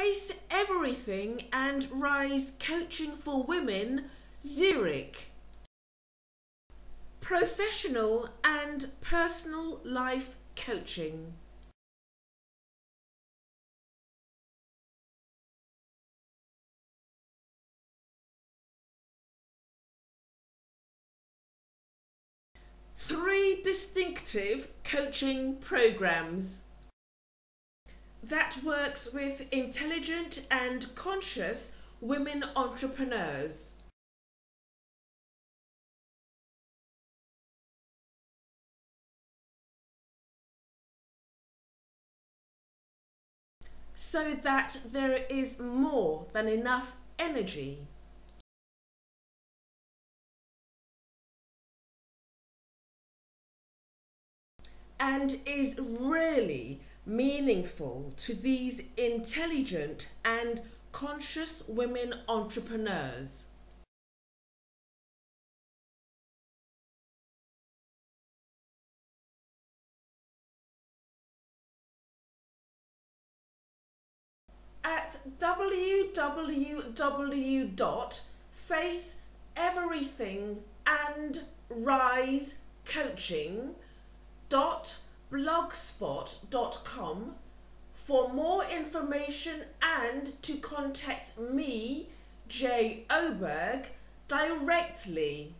Face Everything and Rise Coaching for Women, Zurich. Professional and personal life coaching. Three distinctive coaching programs that works with intelligent and conscious women entrepreneurs. So that there is more than enough energy. And is really meaningful to these intelligent and conscious women entrepreneurs. At www.faceeverythingandrisecoaching.com blogspot.com for more information and to contact me, Jay Oberg, directly.